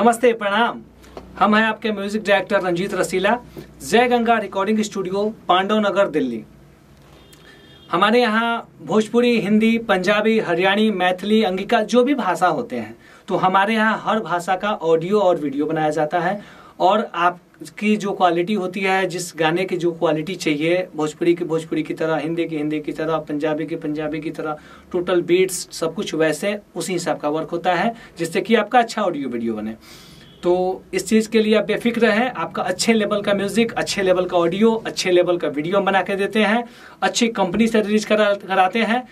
नमस्ते, प्रणाम। हम हैं आपके music director Ranjeet Rasila, Jai Ganga recording studio Pandav Nagar, Delhi. हमारे यहाँ भोजपुरी, हिंदी, पंजाबी, हरियाणी, मैथिली, अंगिका जो भी भाषा होते हैं तो हमारे यहाँ हर भाषा का ऑडियो और वीडियो बनाया जाता है, और आपकी जो क्वालिटी होती है, जिस गाने की जो क्वालिटी चाहिए, भोजपुरी की भोजपुरी की तरह, हिंदी की हिंदी की तरह, पंजाबी की पंजाबी की तरह टोटल बीट्स सब कुछ वैसे उसी हिसाब का वर्क होता है, जिससे कि आपका अच्छा ऑडियो वीडियो बने। तो इस चीज़ के लिए आप बेफिक्र हैं, आपका अच्छे लेवल का म्यूज़िक अच्छे लेवल का ऑडियो अच्छे लेवल का वीडियो बना के देते हैं, अच्छी कंपनी से रिलीज़ करा, कराते हैं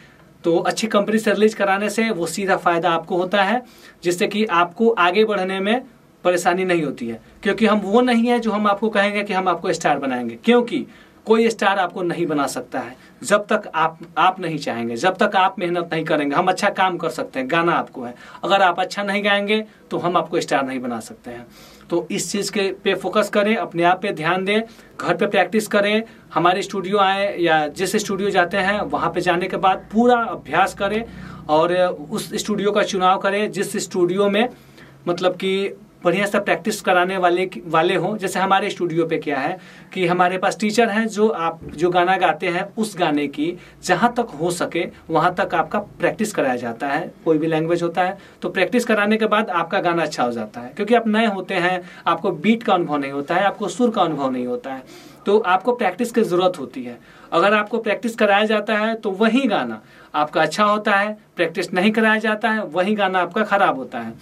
तो अच्छी कंपनी से रिलीज़ कराने से वो सीधा फ़ायदा आपको होता है, जिससे कि आपको आगे बढ़ने में परेशानी नहीं होती है। क्योंकि हम वो नहीं है जो हम आपको कहेंगे कि हम आपको स्टार बनाएँगे। क्योंकि कोई स्टार आपको नहीं बना सकता है। जब तक आप आप नहीं चाहेंगे, जब तक आप मेहनत नहीं करेंगे, हम अच्छा काम कर सकते हैं, गाना आपको है। अगर आप अच्छा नहीं गाएँगे तो हम आपको स्टार नहीं बना सकते हैं। तो इस चीज़ के पे फोकस करें, अपने आप पे ध्यान दें, घर पे प्रैक्टिस करें, हमारे स्टूडियो आए या जिस स्टूडियो जाते हैं, वहाँ पे जाने के बाद पूरा अभ्यास करें और उस स्टूडियो का चुनाव करें, जिस स्टूडियो में मतलब कि बढ़िया सा प्रैक्टिस कराने वाले वाले हों। जैसे हमारे स्टूडियो पे क्या है कि हमारे पास टीचर हैं जो आप, जो गाना गाते हैं उस गाने की, जहाँ तक हो सके, वहाँ तक आपका प्रैक्टिस कराया जाता है। कोई भी लैंग्वेज होता है तो प्रैक्टिस कराने के बाद आपका गाना अच्छा हो जाता है। क्योंकि आप नए होते हैं, आपको बीट का अनुभव नहीं होता है, आपको सुर का अनुभव नहीं होता है। तो आपको प्रैक्टिस की ज़रूरत होती है। अगर आपको प्रैक्टिस कराया जाता है तो वही गाना आपका अच्छा होता है प्रैक्टिस नहीं कराया जाता है, वही गाना आपका खराब होता है।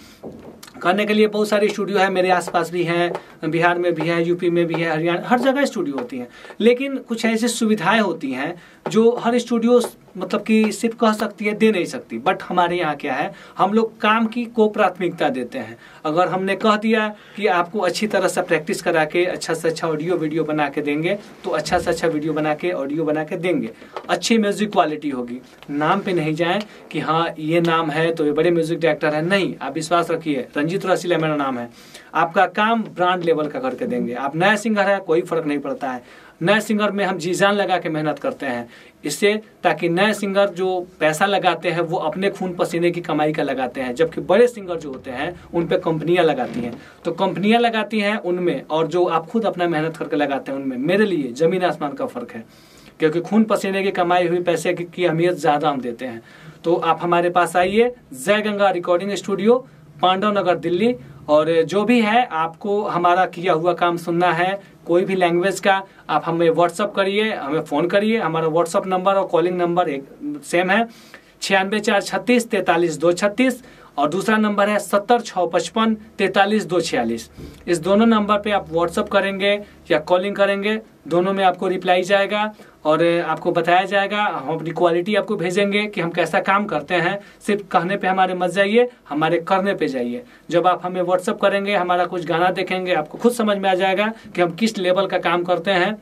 करने के लिए बहुत सारे स्टूडियो है, मेरे आसपास भी हैं, बिहार में भी है, यूपी में भी है, हरियाणा, हर जगह स्टूडियो होती हैं। लेकिन कुछ ऐसी सुविधाएँ होती हैं जो हर स्टूडियो मतलब कि सिर्फ़ कह सकती है, दे नहीं सकती। बट हमारे यहाँ क्या है, हम लोग काम की को प्राथमिकता देते हैं। अगर हमने कह दिया कि आपको अच्छी तरह से प्रैक्टिस करा के अच्छा से अच्छा ऑडियो वीडियो बना के देंगे तो अच्छा से अच्छा वीडियो बना के ऑडियो बना के देंगे। अच्छी म्यूज़िक क्वालिटी होगी। नाम पे नहीं जाए कि हाँ ये नाम है तो ये बड़े म्यूज़िक डायरेक्टर है। नहीं, आप विश्वास रखिए, रंजीत रसीला मेरा नाम है। आपका काम ब्रांड लेवल का करके देंगे। आप नया सिंगर है, कोई फ़र्क नहीं पड़ता है। नए सिंगर में हम जी जान लगा के मेहनत करते हैं। इससे ताकि नए सिंगर जो पैसा लगाते हैं, वो अपने खून पसीने की कमाई का लगाते हैं। जबकि बड़े सिंगर जो होते हैं, उन पे कंपनियाँ लगाती हैं। तो कंपनियाँ लगाती हैं उनमें, और जो आप खुद अपना मेहनत करके लगाते हैं उनमें। मेरे लिए ज़मीन आसमान का फ़र्क है। क्योंकि खून पसीने की कमाई हुई पैसे की अहमियत ज़्यादा हम देते हैं। तो आप हमारे पास आइए, जय गंगा रिकॉर्डिंग स्टूडियो पांडव नगर दिल्ली। और जो भी है, आपको हमारा किया हुआ काम सुनना है, कोई भी लैंग्वेज का, आप हमें व्हाट्सअप करिए, हमें फ़ोन करिए, हमारा व्हाट्सअप नंबर और कॉलिंग नंबर एक सेम है, छियानवे चार छत्तीस तैतालीस दो छत्तीस और दूसरा नंबर है सत्तर छः पचपन तैतालीस दो छियालीस। इस दोनों नंबर पे आप व्हाट्सअप करेंगे या कॉलिंग करेंगे, दोनों में आपको रिप्लाई जाएगा। और आपको बताया जाएगा, हम अपनी क्वालिटी आपको भेजेंगे कि हम कैसा काम करते हैं। सिर्फ़ कहने पे हमारे मत जाइए, हमारे करने पे जाइए। जब आप हमें व्हाट्सअप करेंगे, हमारा कुछ गाना देखेंगे, आपको खुद समझ में आ जाएगा कि हम किस लेवल का काम करते हैं।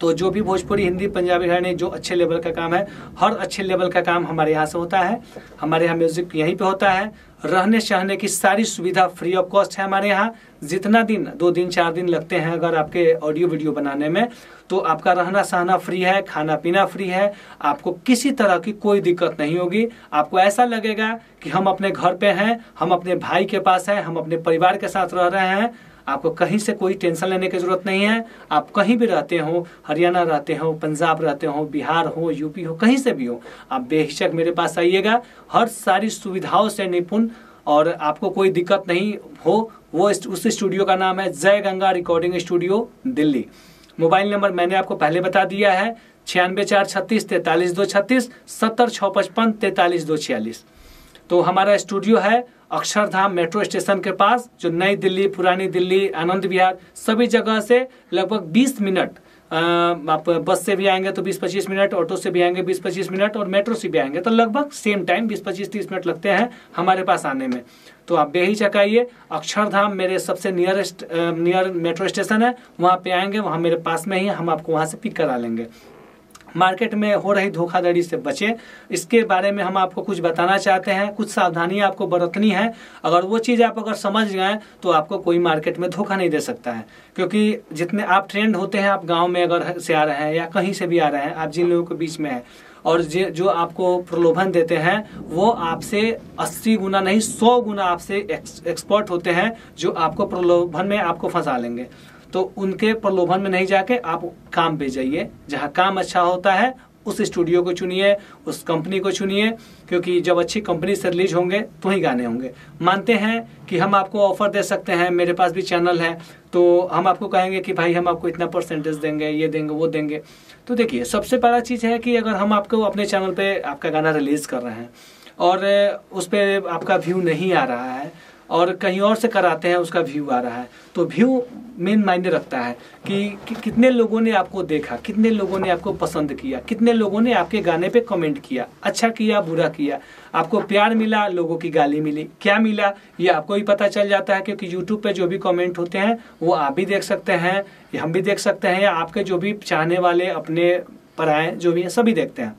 तो जो भी भोजपुरी, हिंदी, पंजाबी हरियाणी जो अच्छे लेवल का काम है, हर अच्छे लेवल का काम हमारे यहाँ से होता है। हमारे यहाँ म्यूज़िक यहीं पे होता है। रहने सहने की सारी सुविधा फ्री ऑफ़ कॉस्ट है हमारे यहाँ। जितना दिन, दो दिन, चार दिन लगते हैं अगर आपके ऑडियो वीडियो बनाने में तो आपका रहना सहना फ्री है, खाना पीना फ्री है। आपको किसी तरह की कोई दिक्कत नहीं होगी। आपको ऐसा लगेगा कि हम अपने घर पे हैं, हम अपने भाई के पास हैं, हम अपने परिवार के साथ रह रहे हैं। आपको कहीं से कोई टेंशन लेने की ज़रूरत नहीं है। आप कहीं भी रहते हो, हरियाणा रहते हो, पंजाब रहते हो, बिहार हो, यूपी हो, कहीं से भी हो, आप बेहिचक मेरे पास आइएगा। हर सारी सुविधाओं से निपुण और आपको कोई दिक्कत नहीं हो, वो उस स्टूडियो का नाम है Jai Ganga recording studio, Delhi. Mobile number मैंने आपको पहले बता दिया है, छियानवे चार छत्तीस तैतालीस दो छत्तीस, सत्तर छः पचपन तैतालीस दो छियालीस। तो हमारा स्टूडियो है अक्षरधाम मेट्रो स्टेशन के पास, जो नई दिल्ली, पुरानी दिल्ली, आनंद विहार, सभी जगह से लगभग 20 मिनट आप बस से भी आएँगे तो 20-25 मिनट, ऑटो से भी आएँगे 20-25 मिनट और मेट्रो से भी आएँगे। तो लगभग सेम टाइम 20-25-30 मिनट लगते हैं हमारे पास आने में। तो आप बेहिचक आइए अक्षरधाम मेरे सबसे नियरेस्ट नियर मेट्रो स्टेशन है, वहाँ पे आएँगे, वहाँ मेरे पास में ही हम आपको वहाँ से पिक करा लेंगे। मार्केट में हो रही धोखाधड़ी से बचे। इसके बारे में हम आपको कुछ बताना चाहते हैं। कुछ सावधानी आपको बरतनी है। अगर वो चीज़ आप अगर समझ गए तो आपको कोई मार्केट में धोखा नहीं दे सकता है। क्योंकि जितने आप ट्रेंड होते हैं, आप गाँव में अगर से आ रहे हैं या कहीं से भी आ रहे हैं, आप जिन लोगों के बीच में है, और जे, जो आपको प्रलोभन देते हैं, वो आपसे 80 गुना नहीं 100 गुना आपसे एक्सपर्ट होते हैं, जो आपको प्रलोभन में आपको फंसा लेंगे। तो उनके प्रलोभन में नहीं जाके आप काम पे जाइए। जहाँ काम अच्छा होता है, उस स्टूडियो को चुनिए, उस कंपनी को चुनिए, क्योंकि जब अच्छी कंपनी से रिलीज़ होंगे तो ही गाने होंगे। मानते हैं कि हम आपको ऑफ़र दे सकते हैं, मेरे पास भी चैनल है तो हम आपको कहेंगे कि भाई हम आपको इतना परसेंटेज देंगे, ये देंगे, वो देंगे। तो देखिए, सबसे बड़ा चीज़ है कि अगर हम आपको अपने चैनल पे आपका गाना रिलीज़ कर रहे हैं, और उस पर आपका व्यू नहीं आ रहा है और कहीं और से कराते हैं उसका व्यू आ रहा है। तो व्यू मेन मायने रखता है कि, कि कितने लोगों ने आपको देखा कितने लोगों ने आपको पसंद किया कितने लोगों ने आपके गाने पे कमेंट किया अच्छा किया बुरा किया। आपको प्यार मिला लोगों की गाली मिली। क्या मिला ये आपको ही पता चल जाता है क्योंकि यूट्यूब पे जो भी कमेंट होते हैं वो आप भी देख सकते हैं हम भी देख सकते हैं या आपके जो भी चाहने वाले अपने पराए जो भी हैं सभी देखते हैं।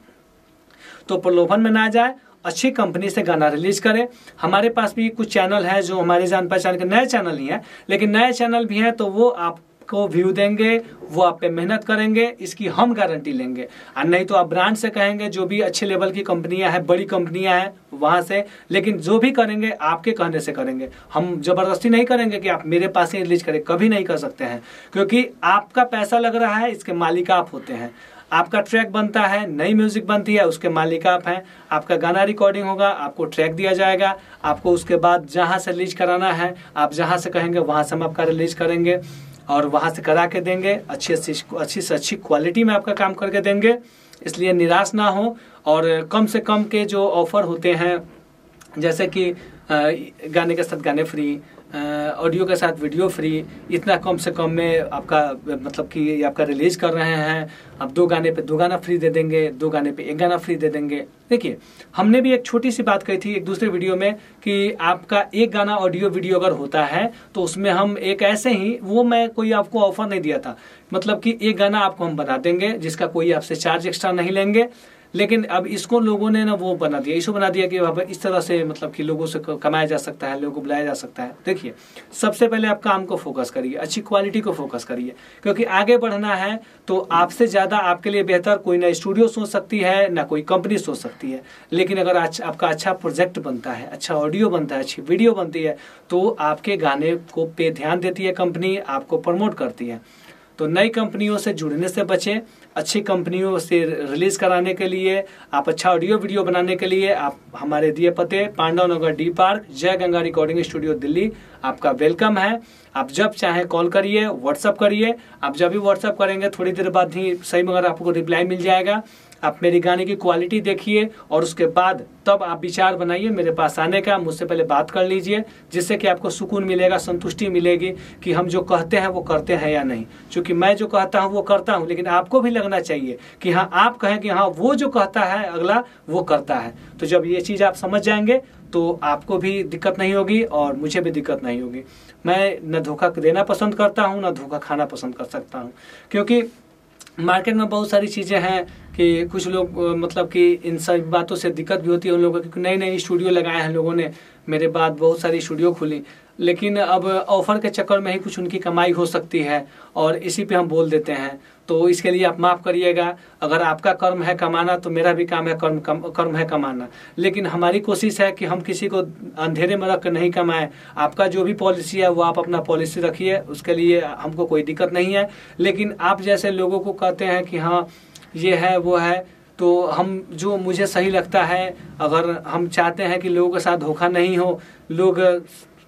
तो प्रलोभन में ना जाए अच्छी कंपनी से गाना रिलीज़ करें। हमारे पास भी कुछ चैनल है जो हमारे जान पहचान के नए चैनल ही है, लेकिन नए चैनल भी हैं तो वो आप को व्यू देंगे, वो आप पे मेहनत करेंगे, इसकी हम गारंटी लेंगे। और नहीं तो आप ब्रांड से कहेंगे, जो भी अच्छे लेवल की कंपनियाँ हैं, बड़ी कंपनियाँ हैं, वहाँ से, लेकिन जो भी करेंगे, आपके कहने से करेंगे। हम ज़बरदस्ती नहीं करेंगे कि आप मेरे पास ही रिलीज़ करें, कभी नहीं कर सकते हैं, क्योंकि आपका पैसा लग रहा है, इसके मालिक आप होते हैं। आपका ट्रैक बनता है, नई म्यूज़िक बनती है, उसके मालिक आप हैं, आपका गाना रिकॉर्डिंग होगा, आपको ट्रैक दिया जाएगा, आपको उसके बाद जहाँ से रिलीज़ कराना है, आप जहाँ से कहेंगे, वहाँ से हम आपका रिलीज़ करेंगे और वहाँ से करा के देंगे, अच्छी अच्छी अच्छी से अच्छी क्वालिटी में आपका काम करके देंगे, इसलिए निराश ना हो और कम से कम के जो ऑफ़र होते हैं, जैसे कि गाने के साथ गाने फ्री ऑडियो के साथ वीडियो फ्री, इतना कम से कम में आपका मतलब कि आपका रिलीज़ कर रहे हैं। आप दो गाने पे दो गाना फ्री दे देंगे, दो गाने पे एक गाना फ्री दे देंगे। देखिए, हमने भी एक छोटी सी बात कही थी एक दूसरे वीडियो में कि आपका एक गाना ऑडियो वीडियो अगर होता है तो उसमें हम एक ऐसे ही, वो मैं कोई आपको ऑफ़र नहीं दिया था। मतलब कि एक गाना आपको हम बना देंगे, जिसका कोई आपसे चार्ज एक्स्ट्रा नहीं लेंगे। लेकिन अब इसको लोगों ने ना वो बना दिया, इसको बना दिया कि अब इस तरह से मतलब कि लोगों से कमाया जा सकता है, लोगों को बुलाया जा सकता है। देखिए, सबसे पहले आप काम को फोकस करिए, अच्छी क्वालिटी को फोकस करिए, क्योंकि आगे बढ़ना है तो आपसे ज़्यादा आपके लिए बेहतर कोई ना स्टूडियो सोच सकती है, ना कोई कंपनी सोच सकती है। लेकिन अगर आपका अच्छा प्रोजेक्ट बनता है अच्छा ऑडियो बनता है, अच्छी वीडियो बनती है तो आपके गाने को पे ध्यान देती है कंपनी आपको प्रमोट करती है। तो नई कंपनियों से जुड़ने से बचें, अच्छी कंपनियों से रिलीज़ कराने के लिए, आप अच्छा ऑडियो वीडियो बनाने के लिए, आप हमारे दिए पते, पांडव नगर डी पार्क, जय गंगा रिकॉर्डिंग स्टूडियो दिल्ली, आपका वेलकम है। आप जब चाहे कॉल करिए व्हाट्सअप करिए। आप जब भी व्हाट्सअप करेंगे, थोड़ी देर बाद ही सही मगर आपको रिप्लाई मिल जाएगा। आप मेरे गाने की क्वालिटी देखिए और उसके बाद तब आप विचार बनाइए, मेरे पास आने का, मुझसे पहले बात कर लीजिए, जिससे कि आपको सुकून मिलेगा, संतुष्टि मिलेगी कि हम जो कहते हैं, वो करते हैं या नहीं। क्योंकि मैं जो कहता हूँ, वो करता हूँ, लेकिन आपको भी लगना चाहिए कि हाँ आप कहें कि हाँ वो जो कहता है, अगला वो करता है। तो जब ये चीज़ आप समझ जाएँगे तो आपको भी दिक्कत नहीं होगी और मुझे भी दिक्कत नहीं होगी। मैं न धोखा देना पसंद करता हूँ, न धोखा खाना पसंद कर सकता हूँ। क्योंकि मार्केट में बहुत सारी चीज़ें हैं कि कुछ लोग मतलब कि इन सब बातों से दिक्कत भी होती है उन लोगों को क्योंकि नई नई स्टूडियो लगाए हैं लोगों ने। मेरे बाद बहुत सारी स्टूडियो खुली। लेकिन अब ऑफ़र के चक्कर में ही कुछ उनकी कमाई हो सकती है और इसी पे हम बोल देते हैं। तो इसके लिए आप माफ़ करिएगा। अगर आपका कर्म है कमाना तो मेरा भी काम है कर्म कम, कर्म है कमाना। लेकिन हमारी कोशिश है कि हम किसी को अंधेरे में रख कर नहीं कमाएँ। आपका जो भी पॉलिसी है वो आप अपना पॉलिसी रखिए। उसके लिए हमको कोई दिक्कत नहीं है। लेकिन आप जैसे लोगों को कहते हैं कि हाँ ये है वो है तो हम जो मुझे सही लगता है अगर हम चाहते हैं कि लोगों के साथ धोखा नहीं हो लोग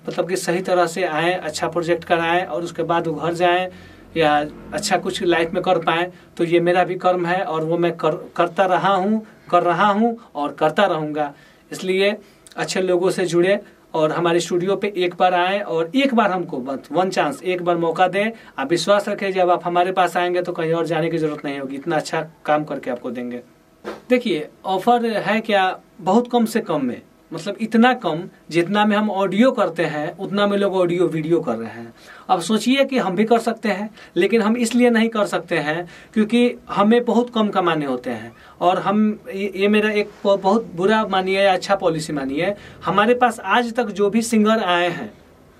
मतलब कि सही तरह से आए अच्छा प्रोजेक्ट कराएँ और उसके बाद वो घर जाएँ या अच्छा कुछ लाइफ में कर पाए तो ये मेरा भी कर्म है और वो मैं कर, करता रहा हूँ कर रहा हूँ और करता रहूँगा। इसलिए अच्छे लोगों से जुड़े और हमारे स्टूडियो पे एक बार आए और एक बार हमको वन चांस एक बार मौका दें। आप विश्वास रखें जब आप हमारे पास आएँगे तो कहीं और जाने की ज़रूरत नहीं होगी। इतना अच्छा काम करके आपको देंगे। देखिए ऑफ़र है क्या? बहुत कम से कम में। मतलब इतना कम जितना में हम ऑडियो करते हैं, उतना में लोग ऑडियो वीडियो कर रहे हैं। अब सोचिए कि हम भी कर सकते हैं, लेकिन हम इसलिए नहीं कर सकते हैं क्योंकि हमें बहुत कम कमाने होते हैं। और हम, ये मेरा एक बहुत बुरा मानिए या अच्छा पॉलिसी मानिए, हमारे पास आज तक जो भी सिंगर आए हैं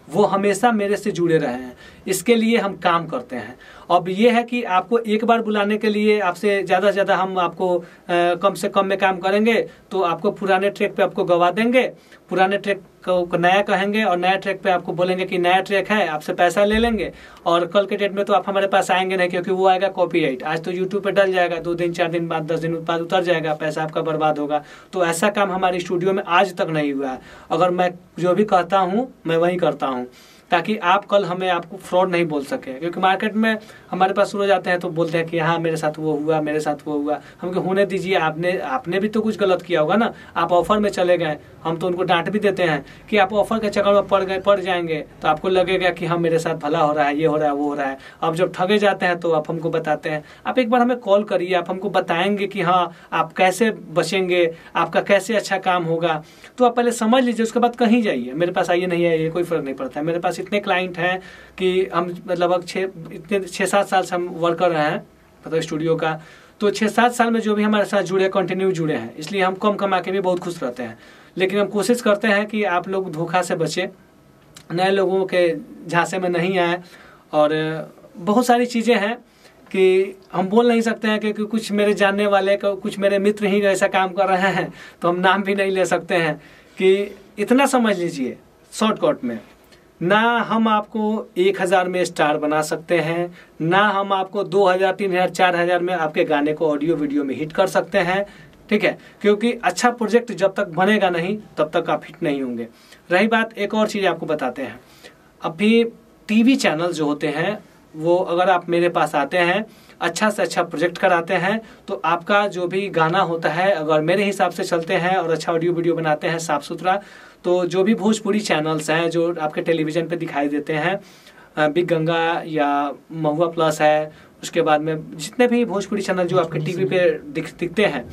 वो हमेशा मेरे से जुड़े रहे हैं। इसके लिए हम काम करते हैं। अब ये है कि आपको एक बार बुलाने के लिए आपसे ज़्यादा से ज़्यादा हम आपको आ, कम से कम में काम करेंगे तो आपको पुराने ट्रैक पे आपको गवा देंगे। पुराने ट्रैक को नया कहेंगे और नया ट्रैक पे आपको बोलेंगे कि नया ट्रैक है, आपसे पैसा ले लेंगे और कल के डेट में तो आप हमारे पास आएँगे नहीं क्योंकि वो आएगा कॉपी आज तो यूट्यूब पे डल जाएगा, दो दिन, चार दिन बाद, दस दिन बाद उतर जाएगा, पैसा आपका बर्बाद होगा। तो ऐसा काम हमारे स्टूडियो में आज तक नहीं हुआ है। अगर मैं जो भी कहता हूँ, मैं वही करता हूँ। ताकि आप कल हमें आपको फ्रॉड नहीं बोल सके, क्योंकि मार्केट में हमारे पास रोज आते हैं तो बोलते हैं कि हाँ मेरे साथ वो हुआ, मेरे साथ वो हुआ। हम होने दीजिए, आपने आपने भी तो कुछ गलत किया होगा ना। आप ऑफ़र में चले गए। हम तो उनको डांट भी देते हैं कि आप ऑफ़र के चक्कर में पड़ गए, पड़ जाएँगे। तो आपको लगेगा कि हाँ मेरे साथ भला हो रहा है, ये हो रहा है, वो हो रहा है। अब जब ठगे जाते हैं तो आप हमको बताते हैं। आप एक बार हमें कॉल करिए, आप हमको बताएँगे कि हाँ आप कैसे बचेंगे, आपका कैसे अच्छा काम होगा। तो आप पहले समझ लीजिए, उसके बाद कहीं जाइए। मेरे पास आइए, नहीं आइए कोई फ़र्क नहीं पड़ता है। मेरे पास इतने क्लाइंट हैं कि हम लगभग छः इतने छः सात साल से हम वर्कर रहे हैं मतलब स्टूडियो का। तो छः सात साल में जो भी हमारे साथ जुड़े कंटिन्यू जुड़े हैं। इसलिए हम कम कमा के भी बहुत खुश रहते हैं। लेकिन हम कोशिश करते हैं कि आप लोग धोखा से बचे। नए लोगों के झांसे में नहीं आए। और, बहुत सारी चीज़ें हैं कि हम बोल नहीं सकते हैं क्योंकि कुछ मेरे जानने वाले कुछ मेरे मित्र ही ऐसा काम कर रहे हैं तो हम नाम भी नहीं ले सकते हैं। कि इतना समझ लीजिए शॉर्टकट में। ना हम आपको एक हज़ार में स्टार बना सकते हैं, ना हम आपको दो हज़ार, तीन हज़ार, चार हज़ार में आपके गाने को ऑडियो वीडियो में हिट कर सकते हैं, ठीक है? क्योंकि अच्छा प्रोजेक्ट जब तक बनेगा नहीं, तब तक आप हिट नहीं होंगे। रही बात, एक और चीज़ आपको बताते हैं। अभी टीवी चैनल जो होते हैं वो अगर आप मेरे पास आते हैं अच्छा से अच्छा प्रोजेक्ट कराते हैं तो आपका जो भी गाना होता है अगर मेरे हिसाब से चलते हैं और अच्छा ऑडियो वीडियो बनाते हैं साफ़ सुथरा तो जो भी भोजपुरी चैनल्स हैं जो आपके टेलीविज़न पे दिखाई देते हैं बिग गंगा या महुआ प्लस है उसके बाद में जितने भी भोजपुरी चैनल जो आपके टीवी पे दिख, दिखते हैं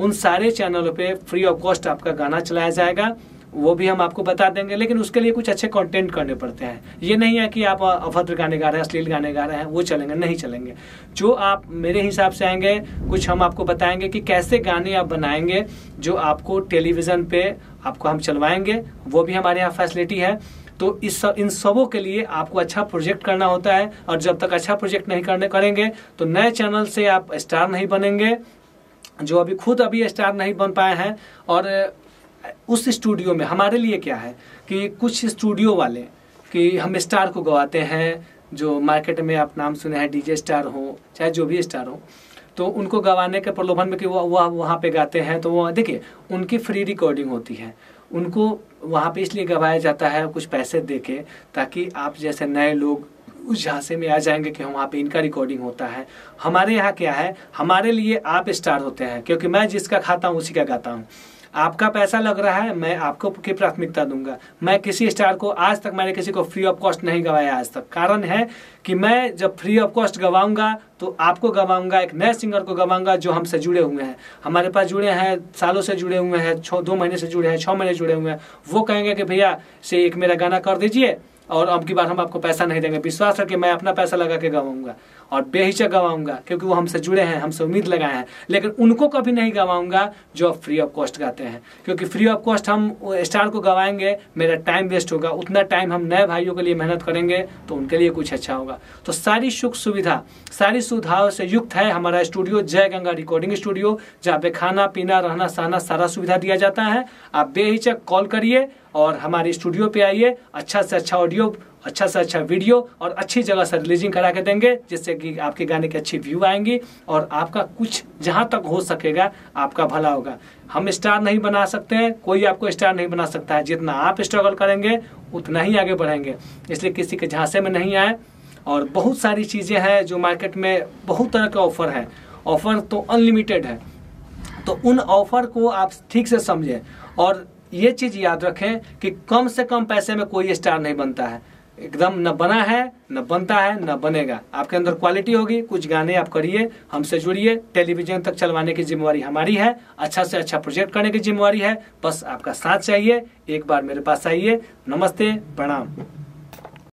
उन सारे चैनलों पे फ्री ऑफ़ कॉस्ट आपका गाना चलाया जाएगा। वो भी हम आपको बता देंगे, लेकिन उसके लिए कुछ अच्छे कंटेंट करने पड़ते हैं। ये नहीं है कि आप अभद्र गाने गा रहे हैं, अश्लील गाने गा रहे हैं, वो चलेंगे, नहीं चलेंगे। जो आप मेरे हिसाब से आएँगे, कुछ हम आपको बताएँगे कि कैसे गाने आप बनाएँगे, जो आपको टेलीविज़न पे आपको हम चलवाएँगे, वो भी हमारे यहाँ फैसिलिटी है। तो इस सब, इन सबों के लिए आपको अच्छा प्रोजेक्ट करना होता है, और जब तक अच्छा प्रोजेक्ट नहीं करने, करेंगे तो नए चैनल से आप स्टार नहीं बनेंगे। जो अभी, खुद अभी स्टार नहीं बन पाए हैं, और उस स्टूडियो में, हमारे लिए क्या है कि कुछ स्टूडियो वाले कि हम स्टार को गवाते हैं, जो मार्केट में आप नाम सुने हैं, डीजे स्टार हो, चाहे जो भी स्टार हो तो उनको गवाने के प्रलोभन में कि वो वह वहाँ पे गाते हैं तो वो, देखिए, उनकी फ्री रिकॉर्डिंग होती है। उनको वहाँ पे इसलिए गवाया जाता है कुछ पैसे दे के ताकि आप जैसे नए लोग उस झांसे में आ जाएँगे कि वहाँ पे इनका रिकॉर्डिंग होता है। हमारे यहाँ क्या है, हमारे लिए आप स्टार होते हैं, क्योंकि मैं जिसका खाता हूँ, उसी का गाता हूँ। आपका पैसा लग रहा है, मैं आपको की प्राथमिकता दूँगा। मैं किसी स्टार को, आज तक मैंने किसी को फ्री ऑफ़ कॉस्ट नहीं गवाया आज तक। कारण है कि मैं जब फ्री ऑफ़ कॉस्ट गवाऊँगा तो आपको गवाऊँगा, एक नए सिंगर को गवाऊँगा जो हमसे जुड़े हुए हैं। हमारे पास जुड़े हैं, सालों से जुड़े हुए हैं, छो, दो महीने से जुड़े हैं छः महीने जुड़े हुए हैं। वो कहेंगे कि भैया से एक मेरा गाना कर दीजिए, और अब की बार हम आपको पैसा नहीं देंगे। विश्वास रखिए, मैं अपना पैसा लगा के गवाऊँगा। और बेहिचक गवाऊँगा, क्योंकि वो हमसे जुड़े हैं, हमसे उम्मीद लगाए हैं। लेकिन उनको कभी नहीं गवाऊँगा जो फ्री ऑफ़ कॉस्ट गाते हैं। क्योंकि फ्री ऑफ़ कॉस्ट हम स्टार को गवाएँगे, मेरा टाइम वेस्ट होगा। उतना टाइम हम नए भाइयों के लिए मेहनत करेंगे तो उनके लिए कुछ अच्छा होगा। तो सारी सुख सुविधा, सारी सुविधाओं से युक्त है हमारा स्टूडियो जय गंगा रिकॉर्डिंग स्टूडियो जहाँ पे खाना, पीना, रहना, सहना, सारा सुविधा दिया जाता है। आप बेहिचक कॉल करिए और हमारे स्टूडियो पे आइए। अच्छा से अच्छा ऑडियो अच्छा से अच्छा वीडियो और अच्छी जगह से रिलीजिंग करा के देंगे, जिससे कि आपके गाने की अच्छी व्यू आएँगी और आपका कुछ जहाँ तक हो सकेगा, आपका भला होगा। हम स्टार नहीं बना सकते हैं, कोई आपको स्टार नहीं बना सकता है। जितना आप स्ट्रगल करेंगे, उतना ही आगे बढ़ेंगे। इसलिए किसी के झांसे में नहीं आए। और बहुत सारी चीज़ें हैं जो मार्केट में बहुत तरह के ऑफ़र है। ऑफ़र तो अनलिमिटेड है। तो उन ऑफ़र को आप ठीक से समझें। और ये चीज़ याद रखें कि कम से कम पैसे में कोई स्टार नहीं बनता है। एकदम न बना है, न बनता है, न बनेगा। आपके अंदर क्वालिटी होगी, कुछ गाने आप करिए, हमसे जुड़िए टेलीविज़न तक चलवाने की जिम्मेवारी हमारी है अच्छा से अच्छा प्रोजेक्ट करने की जिम्मेवारी है, बस आपका साथ चाहिए, एक बार मेरे पास आइए, नमस्ते, प्रणाम।